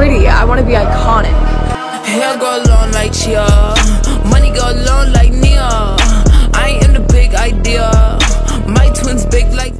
pretty. I want to be iconic. Hair go long like Chia. Money go long like Nia. I am the big idea. My twins big like